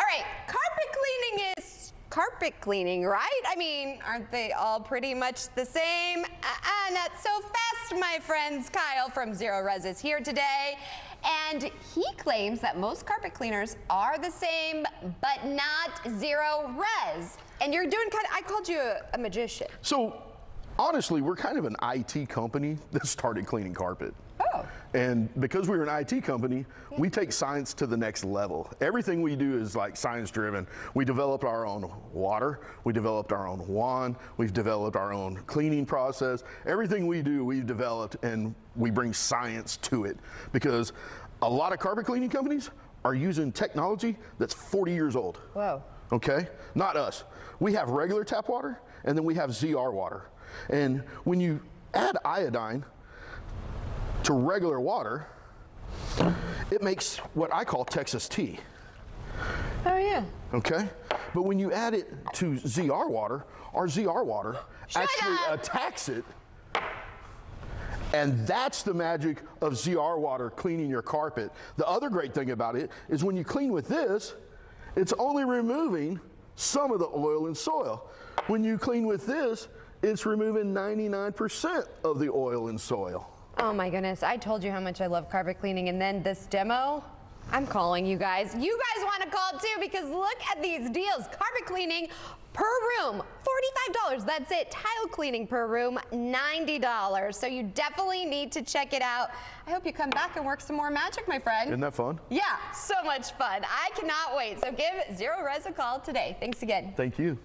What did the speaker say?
All right, carpet cleaning is carpet cleaning, right? I mean, aren't they all pretty much the same? Uh-uh, not so fast, my friends. Kyle from Zerorez is here today, and he claims that most carpet cleaners are the same, but not Zerorez. And you're doing kind of, I called you a, a magician. So, honestly, we're kind of an IT company that started cleaning carpet. And because we're an IT company, we take science to the next level. Everything we do is like science driven. We developed our own water, we developed our own wand, we've developed our own cleaning process. Everything we do, we've developed and we bring science to it. Because a lot of carpet cleaning companies are using technology that's 40 years old. Wow. Okay? Not us. We have regular tap water and then we have ZR water. And when you add iodine to regular water, it makes what I call Texas tea. Oh, yeah. Okay? But when you add it to ZR water, our ZR water actually up. attacks it. And that's the magic of ZR water cleaning your carpet. The other great thing about it is when you clean with this, it's only removing some of the oil and soil. When you clean with this, it's removing 99% of the oil and soil. Oh my goodness, I told you how much I love carpet cleaning, and then this demo, I'm calling you guys. You guys want to call too because look at these deals. Carpet cleaning per room, $45. That's it. Tile cleaning per room, $90. So you definitely need to check it out. I hope you come back and work some more magic, my friend. Isn't that fun? Yeah, so much fun. I cannot wait. So give Zerorez a call today. Thanks again. Thank you.